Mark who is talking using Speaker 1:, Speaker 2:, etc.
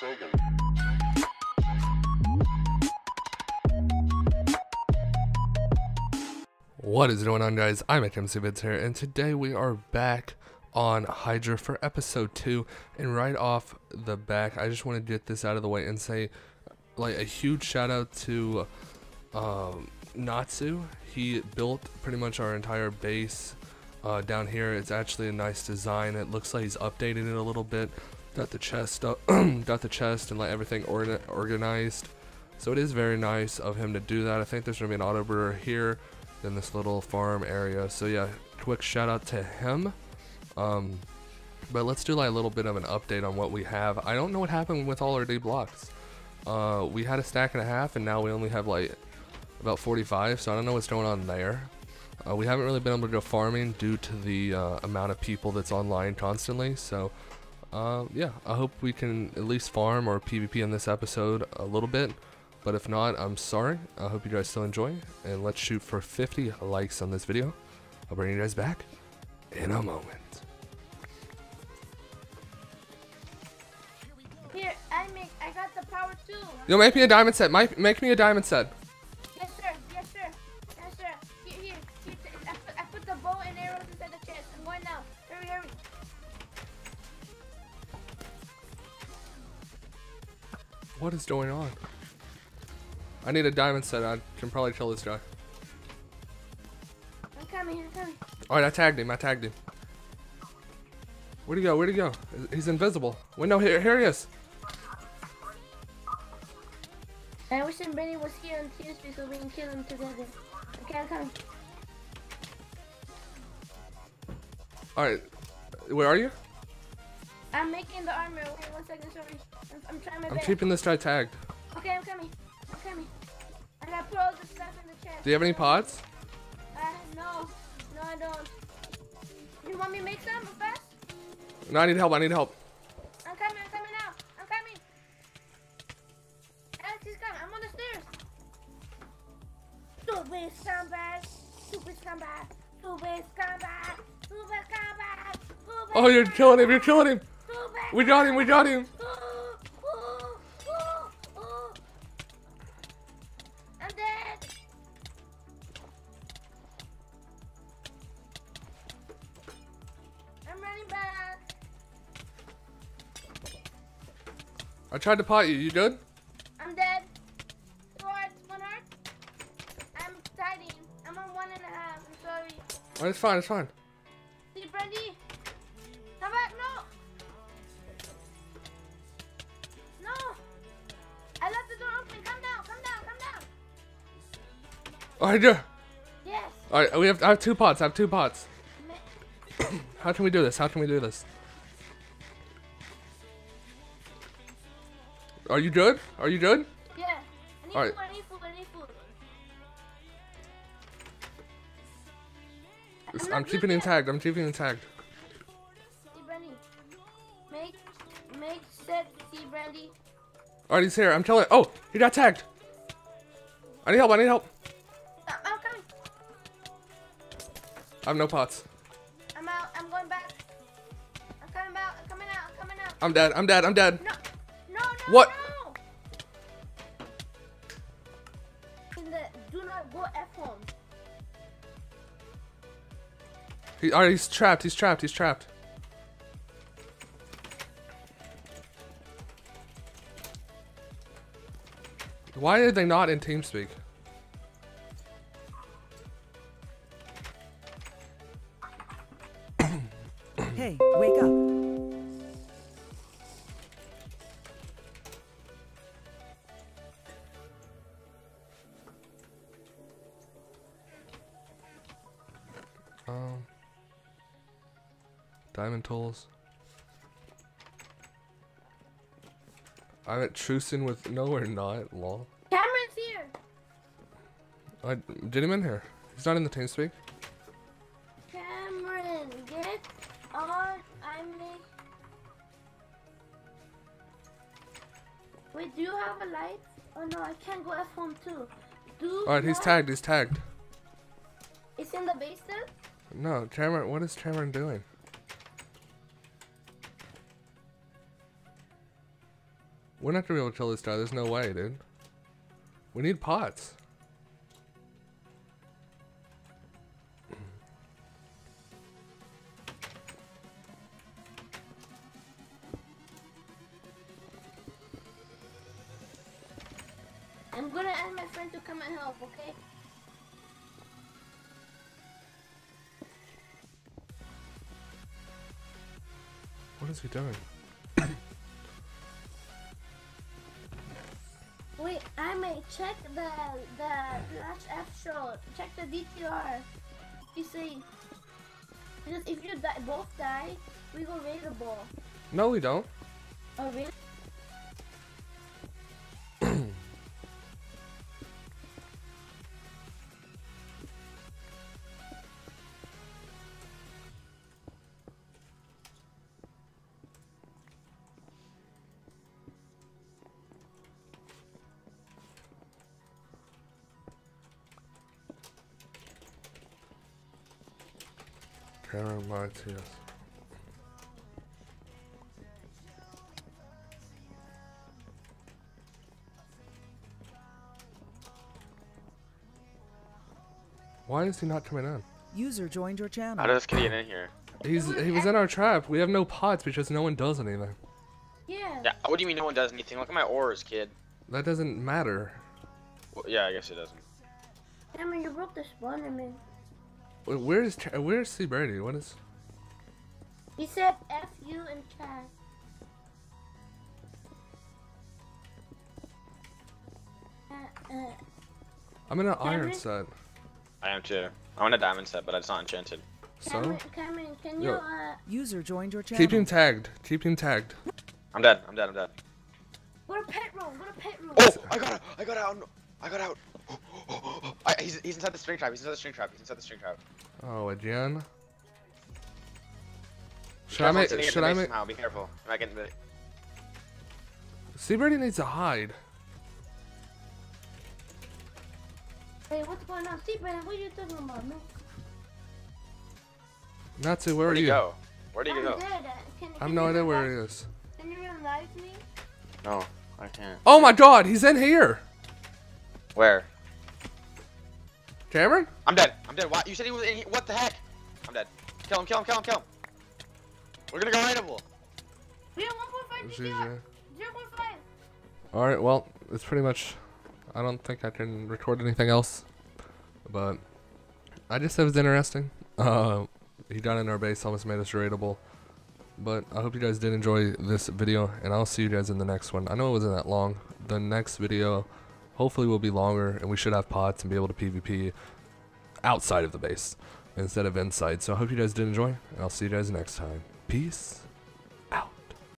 Speaker 1: Sagan.
Speaker 2: What is going on, guys? I'm MC Vids here, and today we are back on Hydra for episode 2. And right off the back, I just want to get this out of the way and say, like, a huge shout out to um, Natsu. He built pretty much our entire base uh, down here. It's actually a nice design. It looks like he's updated it a little bit. Got the chest up, got the chest and like everything orga organized. So it is very nice of him to do that. I think there's gonna be an auto brewer here in this little farm area. So yeah, quick shout out to him. Um, but let's do like a little bit of an update on what we have. I don't know what happened with all our D blocks. Uh, we had a stack and a half, and now we only have like about 45. So I don't know what's going on there. Uh, we haven't really been able to go farming due to the uh, amount of people that's online constantly. So uh, yeah, I hope we can at least farm or PvP in this episode a little bit. But if not, I'm sorry. I hope you guys still enjoy. And let's shoot for 50 likes on this video. I'll bring you guys back in a moment.
Speaker 3: Here, I make. I got the power too.
Speaker 2: Yo, make me a diamond set. Make, make me a diamond set. What is going on? I need a diamond set. I can probably kill this guy.
Speaker 3: I'm coming. I'm coming.
Speaker 2: Alright, I tagged him. I tagged him. Where'd he go? Where'd he go? He's invisible. Wait, no, here, here he is.
Speaker 3: I wish Benny was here on Tuesday so we can kill him together. Okay, I'm coming.
Speaker 2: Alright. Where are you?
Speaker 3: I'm making the armor. Wait one second, sorry. I'm, I'm trying my
Speaker 2: I'm
Speaker 3: best.
Speaker 2: keeping this guy tagged.
Speaker 3: Okay, I'm coming. I'm coming. I got pearls and stuff in the chest.
Speaker 2: Do you have any pots?
Speaker 3: Uh, no. No, I don't. You want me to make some fast?
Speaker 2: No, I need help. I need help.
Speaker 3: I'm coming, I'm coming now. I'm coming. Alex is coming. I'm on the stairs. Stupid scumbag. Stupid scumbag. Stupid scumbag. Stupid scumbag. Stupid
Speaker 2: Oh, you're killing him. You're killing him. We got him. We got him. I tried to pot you. You good?
Speaker 3: I'm dead. Two hearts, one heart. I'm hiding. I'm on one and a half. I'm sorry.
Speaker 2: Oh, it's fine. It's fine.
Speaker 3: See, Brandy. Come back. No. No. I left the door open. Come down. Come down. Come down.
Speaker 2: All right, yeah.
Speaker 3: Yes.
Speaker 2: All right, we have. I have two pots. I have two pots. How can we do this? How can we do this? Are you good? Are you good?
Speaker 3: Yeah. I need
Speaker 2: Alright.
Speaker 3: food. I need food. I need food.
Speaker 2: It's-
Speaker 3: not
Speaker 2: I'm keeping
Speaker 3: yet.
Speaker 2: tagged. I'm keeping him tagged.
Speaker 3: Brandy. Make, make, set, see, Brandy.
Speaker 2: All right, he's here. I'm killing. Oh, he got tagged. I need help. I need help.
Speaker 3: I'm, I'm coming.
Speaker 2: I have no pots.
Speaker 3: I'm out. I'm going back. I'm coming out. I'm coming out. I'm coming out.
Speaker 2: I'm dead. I'm dead. I'm dead.
Speaker 3: No,
Speaker 2: What?
Speaker 3: no. In the do not go F home.
Speaker 2: He, all right, he's trapped. He's trapped. He's trapped. Why are they not in TeamSpeak?
Speaker 4: Hey, wake up.
Speaker 2: Um, diamond tools. I'm at Trucin with no, we're not. Lol.
Speaker 3: Cameron's here.
Speaker 2: I did him in here. He's not in the TeamSpeak.
Speaker 3: Cameron, get on. I make. Wait, do you have a light? Oh no, I can't go F home too. Do
Speaker 2: All right, he's tagged. He's tagged.
Speaker 3: It's in the basement.
Speaker 2: No, Cameron. What is Cameron doing? We're not gonna be able to kill this guy. There's no way, dude. We need pots.
Speaker 3: I'm gonna ask my friend to come and help, okay?
Speaker 2: What is he doing?
Speaker 3: Wait, I may check the the Latch F show. Check the DTR. You see, because if you die, both die, we go raise the ball.
Speaker 2: No, we don't.
Speaker 3: Oh really?
Speaker 2: Karen Martinez. Why is he not coming in?
Speaker 4: User joined your channel.
Speaker 1: How does this kid get in here?
Speaker 2: He's he was in our trap. We have no pots because no one does anything.
Speaker 3: Yeah.
Speaker 1: Yeah, what do you mean no one does anything? Look at my ores, kid.
Speaker 2: That doesn't matter.
Speaker 1: Well, yeah, I guess it doesn't.
Speaker 3: Cameron, you broke the spawner, man.
Speaker 2: Wh- Where is Ch- where's C Brady? What is?
Speaker 3: He said F you in chat. Uh, uh,
Speaker 2: I'm in an iron set.
Speaker 1: I am too. I'm on a diamond set, but it's not enchanted.
Speaker 2: So
Speaker 3: Cameron, Cameron, can you
Speaker 2: Yo.
Speaker 3: uh
Speaker 4: User joined your channel.
Speaker 2: keep him tagged. Keep him tagged.
Speaker 1: I'm dead. I'm dead. I'm dead.
Speaker 3: What a pet room? What a pet room.
Speaker 1: Oh, I got out. I got out. I got out. I, he's, he's inside the string trap. He's inside the string trap. He's inside the string trap.
Speaker 2: Oh, again. Should I make? Should I make?
Speaker 1: Somehow. Be careful. I'm not getting the.
Speaker 2: C needs to hide.
Speaker 3: Hey, what's going on? See, Brandon, what are you talking about, man?
Speaker 2: Natsu, where
Speaker 1: Where'd
Speaker 2: are
Speaker 1: he
Speaker 2: you?
Speaker 1: go? Where'd he
Speaker 3: I'm
Speaker 1: go?
Speaker 3: dead. Can,
Speaker 2: I have no idea where he is.
Speaker 3: Can you revive me?
Speaker 1: No, I can't.
Speaker 2: Oh my God, he's in here.
Speaker 1: Where?
Speaker 2: Cameron?
Speaker 1: I'm dead. I'm dead. What? You said he was in here. What the heck? I'm dead. Kill him. Kill him. Kill him. Kill him. We're gonna go raidable.
Speaker 3: We have 1.5 DTR. 0.5.
Speaker 2: Alright, Well, it's pretty much. I don't think I can record anything else, but I just said it was interesting. Uh, he got in our base, almost made us raidable. But I hope you guys did enjoy this video, and I'll see you guys in the next one. I know it wasn't that long. The next video, hopefully, will be longer, and we should have pots and be able to PvP outside of the base instead of inside. So I hope you guys did enjoy, and I'll see you guys next time. Peace